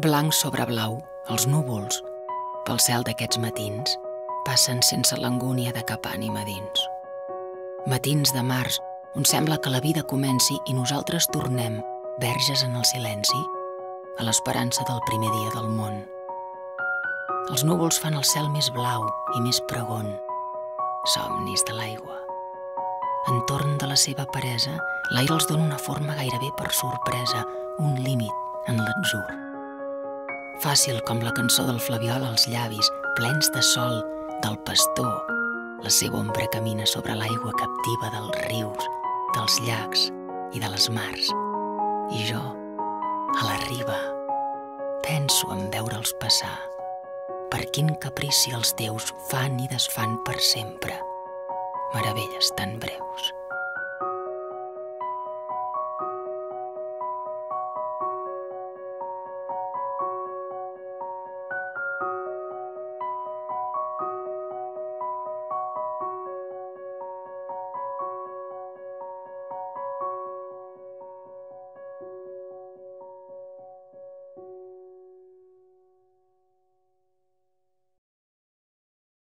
Blanc sobre blau, els núvols, pel cel d'aquests matins, passen sense l'angúnia de cap ànima dins. Matins de març, on sembla que la vida comenci i nosaltres tornem, verges en el silenci, a l'esperança del primer dia del món. Els núvols fan el cel més blau i més pregon, somnis de l'aigua. Entorn de la seva paresa, l'aire els dona una forma gairebé per sorpresa, un límit en l'atzur. Fàcil com la cançó del flaviol als llavis, plens de sol, del pastor. La seva ombra camina sobre l'aigua captiva dels rius, dels llacs i de les mars. I jo, a la riba, penso en veure'ls passar. Per quin caprici els teus fan i desfan per sempre. Meravelles tan breus.